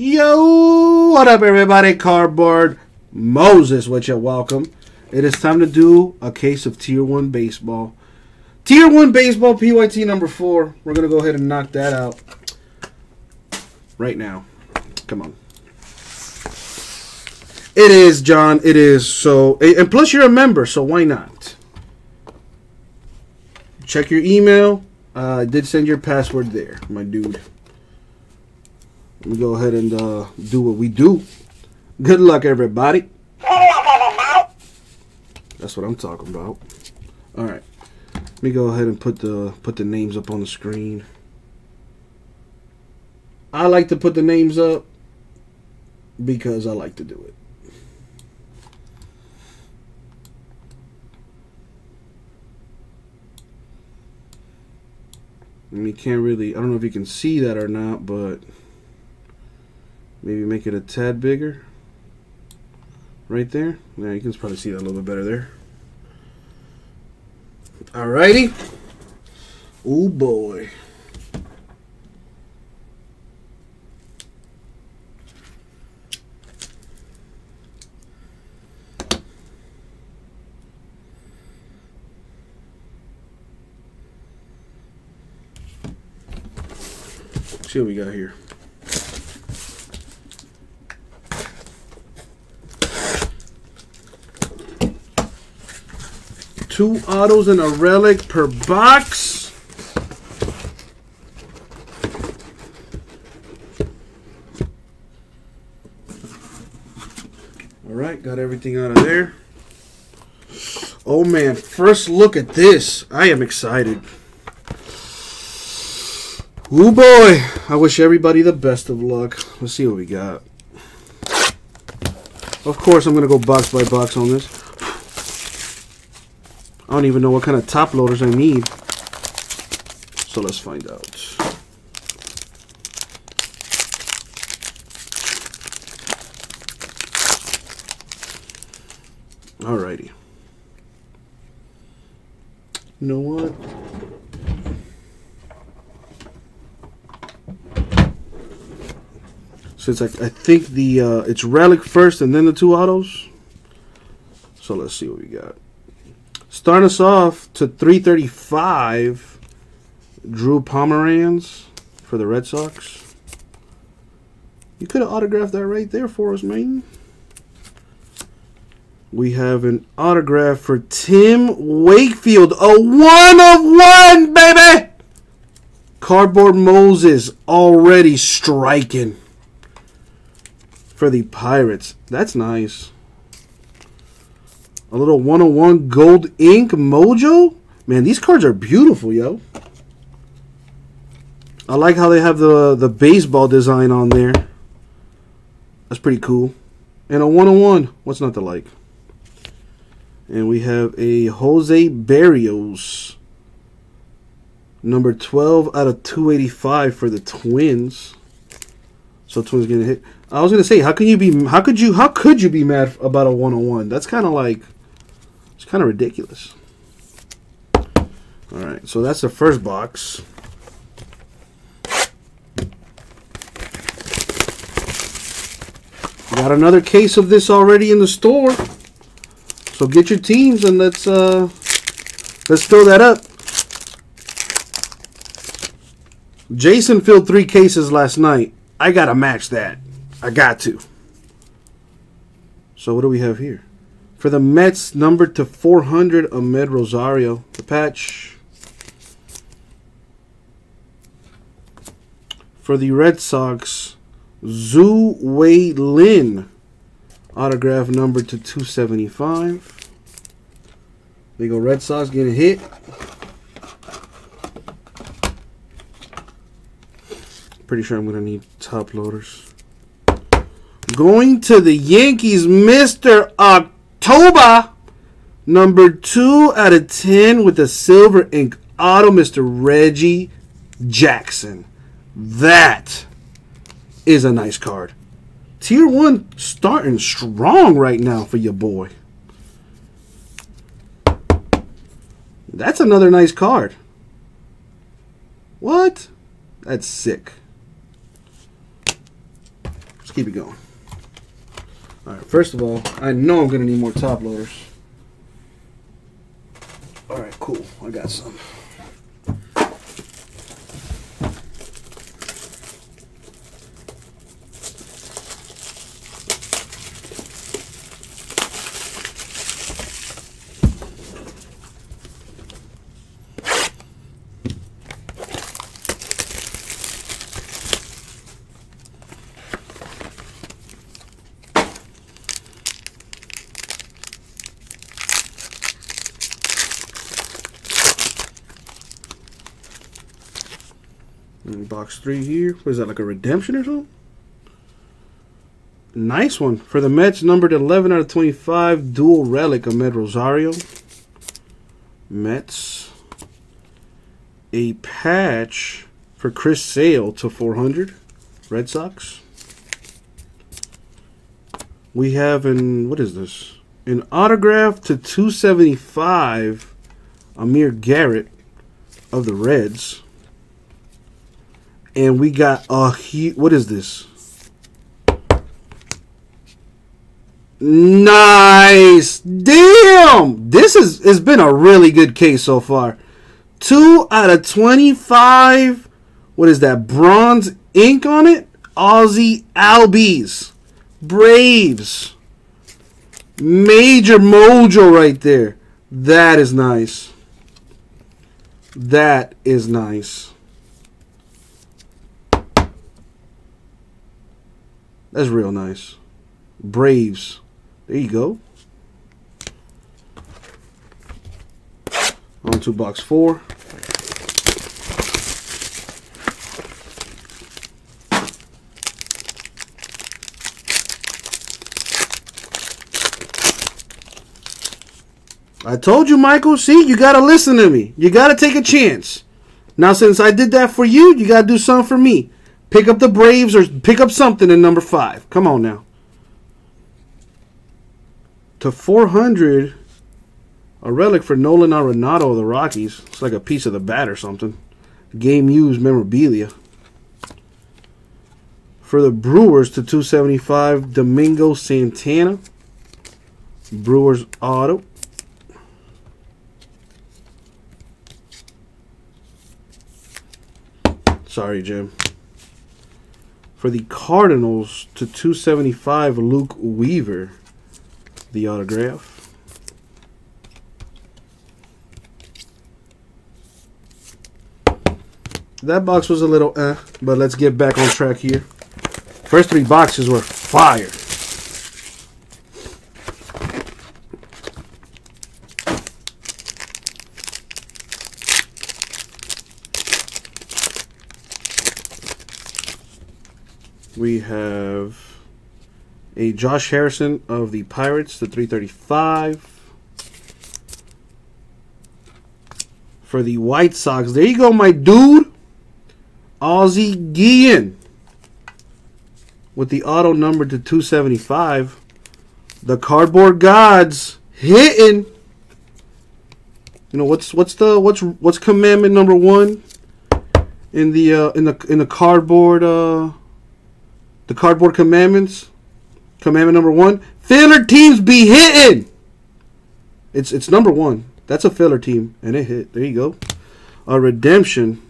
Yo, what up, everybody? Cardboard Moses, with you. Welcome. It is time to do a case of Tier 1 baseball. Tier 1 baseball, PYT number 4. We're going to go ahead and knock that out right now. Come on. It is, John. It is. So, and plus you're a member, so why not? Check your email. Uh, I did send your password there, my dude. Let me go ahead and uh, do what we do. Good luck, everybody. That's what I'm talking about. All right. Let me go ahead and put the put the names up on the screen. I like to put the names up because I like to do it. And you can't really, I don't know if you can see that or not, but maybe make it a tad bigger. Right there. Yeah, you can probably see that a little bit better there. Alrighty. Oh boy. see what we got here. Two autos and a relic per box. All right, got everything out of there. Oh man, first look at this. I am excited. Oh boy, I wish everybody the best of luck. Let's see what we got. Of course, I'm going to go box by box on this. I don't even know what kind of top loaders I need. So let's find out. Alrighty. You know what? since I, I think the uh, it's relic first and then the two autos. So let's see what we got. Starting us off to 335, Drew Pomeranz for the Red Sox. You could have autographed that right there for us, man. We have an autograph for Tim Wakefield. A one of one, baby! Cardboard Moses already striking for the Pirates. That's nice. A little 101 gold ink mojo. Man, these cards are beautiful, yo. I like how they have the, the baseball design on there. That's pretty cool. And a 101. What's not to like? And we have a Jose Berrios. Number 12 out of 285 for the Twins. So Twins getting hit. I was gonna say, how can you be? How could you? How could you be mad about a one on one? That's kind of like, kind of ridiculous. All right, so that's the first box. Got another case of this already in the store. So get your teams and let's uh let's fill that up. Jason filled three cases last night. I gotta match that. I got to. So what do we have here? For the Mets, number to 400, Amed Rosario. The patch. For the Red Sox, Tzu-Wei Lin. Autograph number to 275. They go Red Sox getting hit. Pretty sure I'm going to need top loaders. Going to the Yankees, Mr. October. Number 2 out of 10 with a silver ink auto, Mr. Reggie Jackson. That is a nice card. Tier 1 starting strong right now for your boy. That's another nice card. What? That's sick. let's keep it going. All right, first of all, I know I'm gonna need more top loaders. All right, cool. I got some. Mm, box three here. What is that, like a redemption or something? Nice one. For the Mets, numbered 11 out of 25, dual relic Amed Rosario. Mets. A patch for Chris Sale to 400. Red Sox. We have an, what is this? An autograph to 275, Amir Garrett of the Reds. And we got a he. What is this? Nice. Damn. This is it's been a really good case so far. Two out of twenty-five. What is that? Bronze ink on it. Ozzie Albies. Braves. Major mojo right there. That is nice. That is nice. That's real nice. Braves. There you go. On to box four. I told you, Michael. See, you got to listen to me. You got to take a chance. Now, since I did that for you, you got to do something for me. Pick up the Braves or pick up something in number five. Come on now. To 400, a relic for Nolan Arenado of the Rockies. It's like a piece of the bat or something. Game used memorabilia. For the Brewers to 275, Domingo Santana. Brewers auto. Sorry, Jim. For the Cardinals to 275, Luke Weaver, the autograph. That box was a little eh, but let's get back on track here. First three boxes were fire. We have a Josh Harrison of the Pirates, the 335. For the White Sox, there you go, my dude. Ozzie Guillen with the auto number to 275. The cardboard gods hitting. You know what's what's the what's what's commandment number one in the uh, in the in the cardboard uh, the cardboard commandments. Commandment number one: filler teams be hitting. It's it's number one. That's a filler team, and it hit. There you go. A redemption.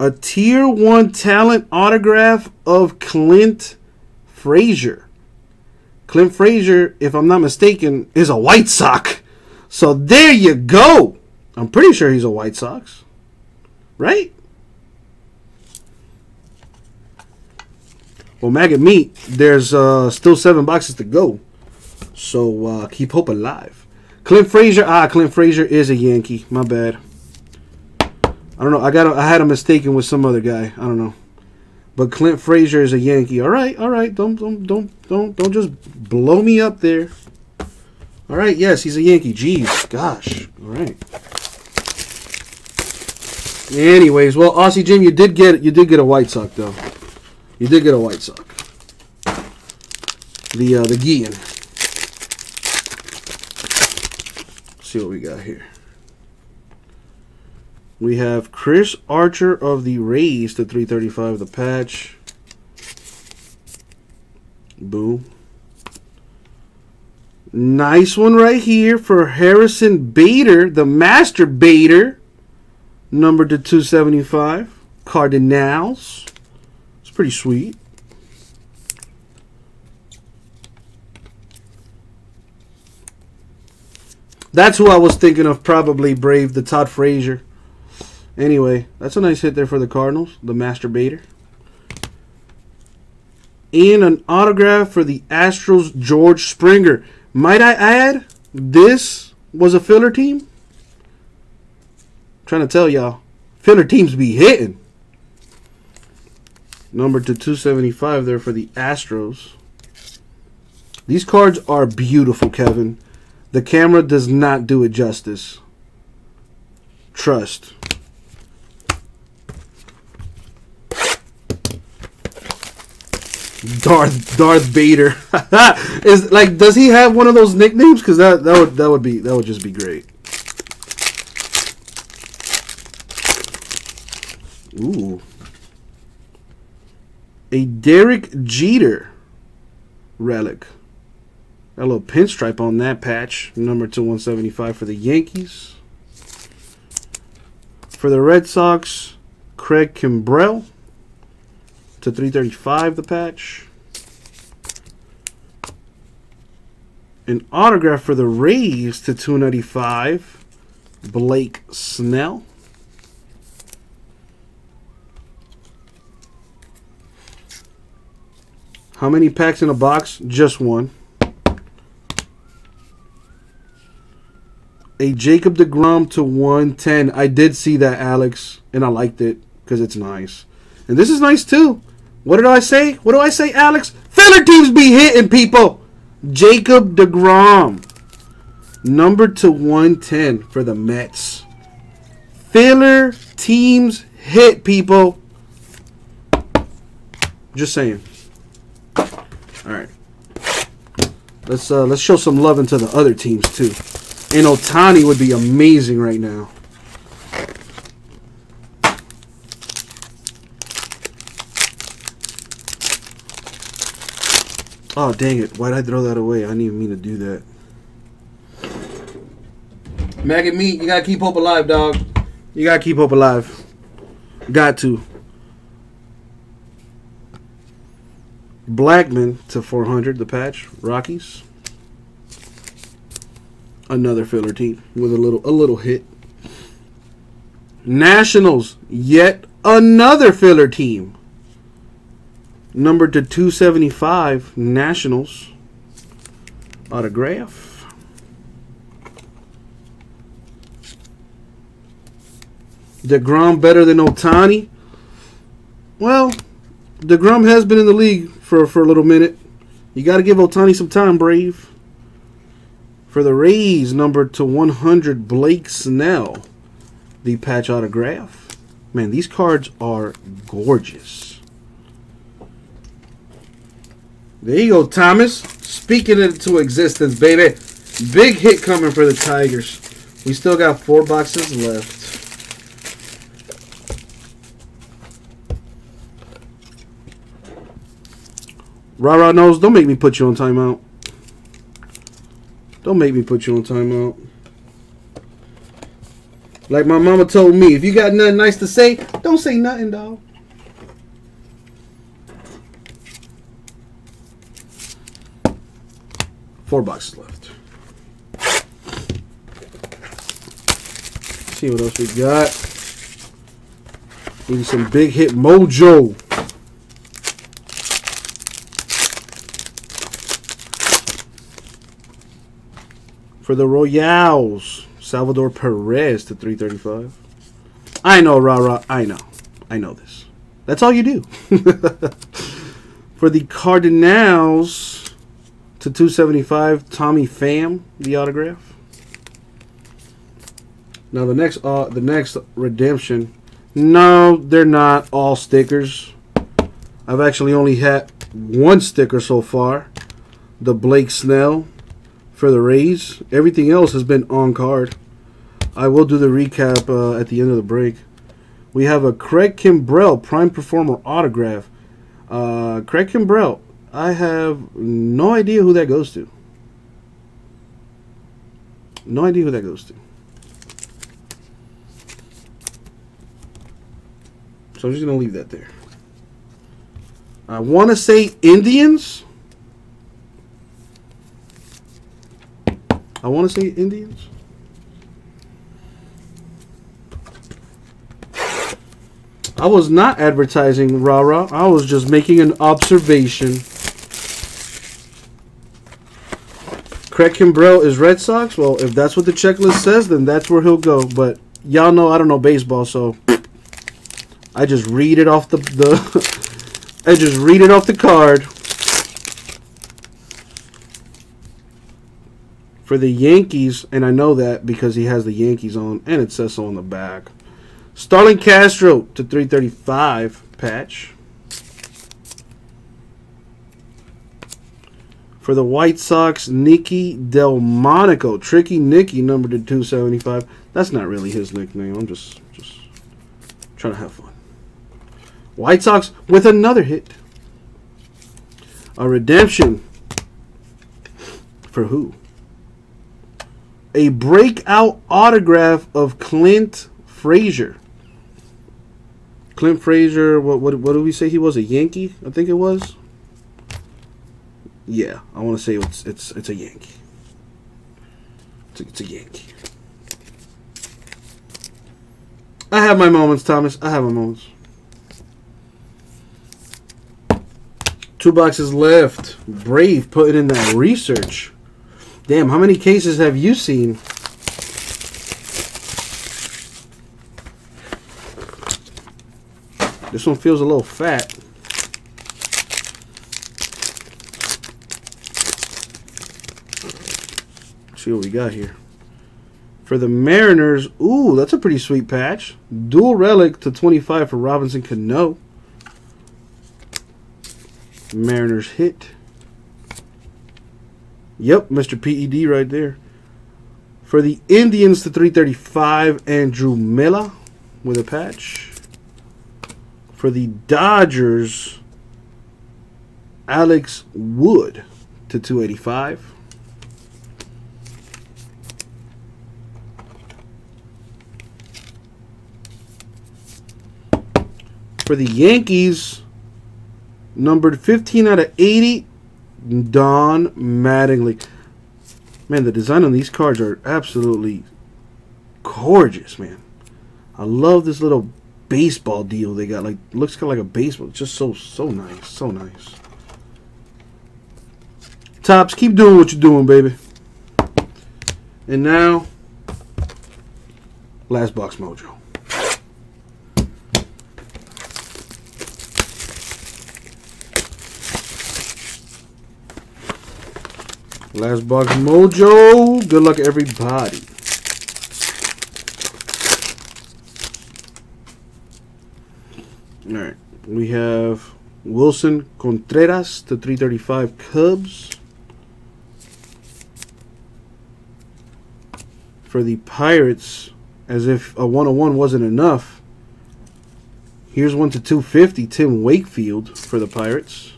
A tier one talent autograph of Clint Frazier. Clint Frazier, if I'm not mistaken, is a White Sox. So there you go. I'm pretty sure he's a White Sox. Right? Well, Maggot Meat, there's uh, still seven boxes to go. So uh, keep hope alive. Clint Frazier, ah, Clint Frazier is a Yankee. My bad. I don't know. I got. A, I had a mistaken with some other guy. I don't know. But Clint Frazier is a Yankee. All right, all right. Don't, don't, don't, don't, don't just blow me up there. All right. Yes, he's a Yankee. Jeez, gosh. All right. Anyways, well, Aussie Jim, you did get you did get a White Sox though. You did get a White Sox. The uh, the Guillen. see what we got here. We have Chris Archer of the Rays to 335 the patch. Boom. Nice one right here for Harrison Bader, the Master Bader. Number to 275. Cardinals. Pretty sweet. That's who I was thinking of, probably Brave, the Todd Frazier. Anyway, that's a nice hit there for the Cardinals, the Master Bader. And an autograph for the Astros, George Springer. Might I add, this was a filler team? I'm trying to tell y'all, filler teams be hitting. Number to 275 there for the Astros. These cards are beautiful, Kevin. The camera does not do it justice. Trust. Darth Darth Vader is like. Does he have one of those nicknames? Because that that would that would be that would just be great. Ooh, a Derek Jeter relic. A little pinstripe on that patch. Number to 175 for the Yankees. For the Red Sox, Craig Kimbrel to 335 the patch. An autograph for the Rays to 295, Blake Snell. How many packs in a box? Just one. A Jacob DeGrom to 110. I did see that, Alex, and I liked it because it's nice. And this is nice too. What did I say? What do I say, Alex? Filler teams be hitting people. Jacob DeGrom. Number to 110 for the Mets. Filler teams hit people. Just saying. All right. Let's uh, let's show some love into the other teams too. And Ohtani would be amazing right now. Oh, dang it. Why'd I throw that away? I didn't even mean to do that. Maggot meat, you gotta keep hope alive, dog. You gotta keep hope alive. Got to. Blackmon to 400, the patch. Rockies. Another filler team with a little a little hit. Nationals, yet another filler team. Number to 275, Nationals. Autograph. DeGrom better than Ohtani? Well, DeGrom has been in the league for, for a little minute. You got to give Ohtani some time, Brave. For the Rays, number to 100, Blake Snell. The patch autograph. Man, these cards are gorgeous. There you go, Thomas. Speaking into existence, baby. Big hit coming for the Tigers. We still got four boxes left. Rah nose, don't make me put you on timeout. Don't make me put you on timeout. Like my mama told me, if you got nothing nice to say, don't say nothing, dog. Four boxes left. Let's see what else we got. Maybe some big hit mojo. For the Royals, Salvador Perez to 335. I know, rah rah. I know. I know this. That's all you do. For the Cardinals, to 275 Tommy Pham the autograph now the next uh, the next redemption no they're not all stickers I've actually only had one sticker so far the Blake Snell for the Rays everything else has been on card I will do the recap uh, at the end of the break we have a Craig Kimbrel Prime Performer autograph uh, Craig Kimbrel I have no idea who that goes to. No idea who that goes to. So I'm just going to leave that there. I want to say Indians. I want to say Indians. I was not advertising rah. I was just making an observation. Craig Kimbrel is Red Sox. Well, if that's what the checklist says, then that's where he'll go. But y'all know I don't know baseball, so I just read it off the the. I just read it off the card. For the Yankees, and I know that because he has the Yankees on, and it says so on the back. Starlin Castro to 335 patch. For the White Sox, Nicky Delmonico. Tricky Nicky, number to 275. That's not really his nickname. I'm just, just trying to have fun. White Sox with another hit. A redemption. For who? A breakout autograph of Clint Frazier. Clint Frazier, what what what did we say he was? A Yankee, I think it was. Yeah, I want to say it's it's it's a Yankee. It's a, it's a Yankee. I have my moments, Thomas. I have my moments. Two boxes left. Brave putting in that research. Damn, how many cases have you seen? This one feels a little fat. Let's see what we got here. For the Mariners, ooh, that's a pretty sweet patch. Dual relic to 25 for Robinson Cano. Mariners hit. Yep, Mr. PED right there. For the Indians to 335, Andrew Miller with a patch. For the Dodgers, Alex Wood to 285. For the Yankees, numbered 15 out of 80, Don Mattingly. Man, the design on these cards are absolutely gorgeous, man. I love this little baseball deal they got. Like looks kind of like a baseball. It's just so so nice, so nice. Topps, keep doing what you're doing, baby. And now, last box mojo. Last box mojo. Good luck, everybody. All right. We have Willson Contreras to 335 Cubs. For the Pirates, as if a 101 wasn't enough. Here's one to 250, Tim Wakefield for the Pirates.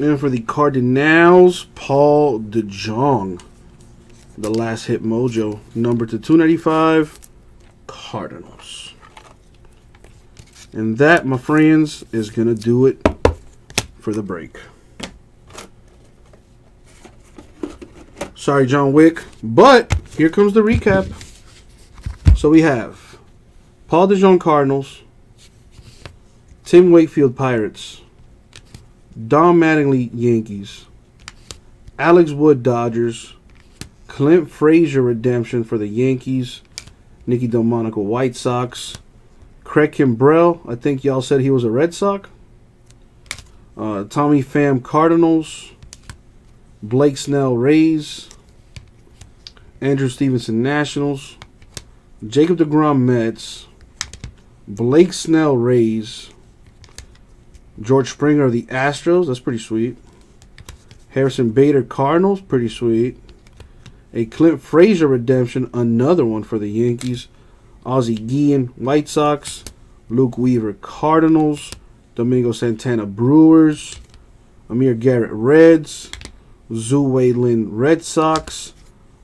And for the Cardinals, Paul DeJong the last hit mojo number to 295 Cardinals. And that, my friends, is going to do it for the break. Sorry, John Wick, but here comes the recap. So we have Paul DeJong Cardinals, Tim Wakefield Pirates, Don Mattingly Yankees, Alex Wood Dodgers, Clint Frazier redemption for the Yankees. Nicky Delmonico White Sox. Craig Kimbrel, I think y'all said he was a Red Sox. Uh, Tommy Pham Cardinals. Blake Snell Rays. Andrew Stevenson Nationals. Jacob DeGrom Mets. Blake Snell Rays. George Springer of the Astros. That's pretty sweet. Harrison Bader Cardinals. Pretty sweet. A Clint Frazier redemption, another one for the Yankees. Ozzie Guillen, White Sox. Luke Weaver, Cardinals. Domingo Santana, Brewers. Amir Garrett, Reds. Tzu-Wei Lin, Red Sox.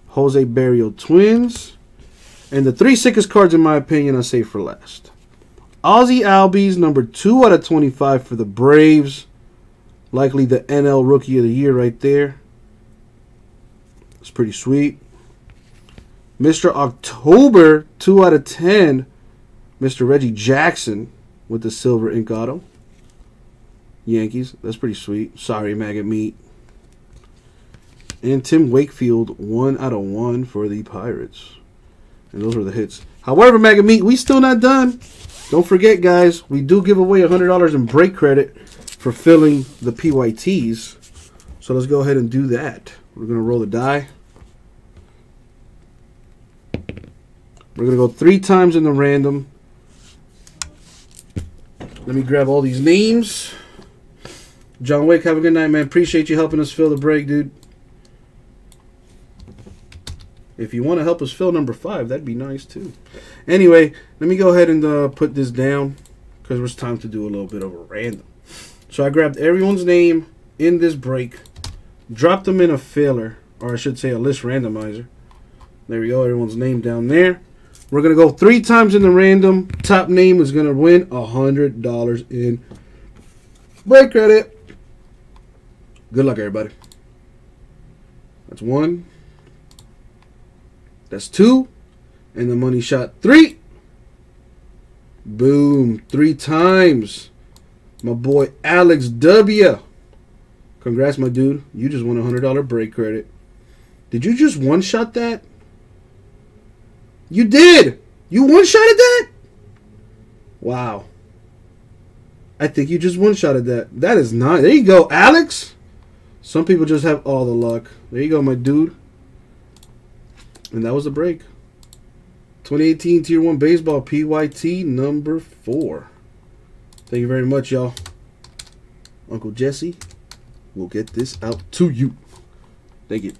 Jose Berrios, Twins. And the three sickest cards, in my opinion, I say for last. Ozzie Albies, number 2 out of 25 for the Braves. Likely the NL Rookie of the Year right there. It's pretty sweet. Mr. October, 2 out of 10. Mr. Reggie Jackson with the silver ink auto. Yankees. That's pretty sweet. Sorry, Maggot Meat. And Tim Wakefield, 1 out of 1 for the Pirates. And those were the hits. However, Maggot Meat, we still not done. Don't forget, guys, we do give away $100 in break credit for filling the PYTs. So let's go ahead and do that. We're going to roll the die. We're going to go three times in the random. Let me grab all these names. John Wick, have a good night, man. Appreciate you helping us fill the break, dude. If you want to help us fill number five, that'd be nice too. Anyway, let me go ahead and uh, put this down because it's time to do a little bit of a random. So I grabbed everyone's name in this break, dropped them in a filler, or I should say a list randomizer. There we go, everyone's name down there. We're going to go three times in the random. Top name is going to win a $100 in break credit. Good luck, everybody. That's one. That's two. And the money shot three. Boom. Three times. My boy Alex W. Congrats, my dude. You just won a $100 break credit. Did you just one shot that? You did! You one shot at that? Wow. I think you just one shot at that. That is not. There you go, Alex. Some people just have all the luck. There you go, my dude. And that was the break. 2018 Tier 1 Baseball PYT number 4. Thank you very much, y'all. Uncle Jesse will get this out to you. Thank you.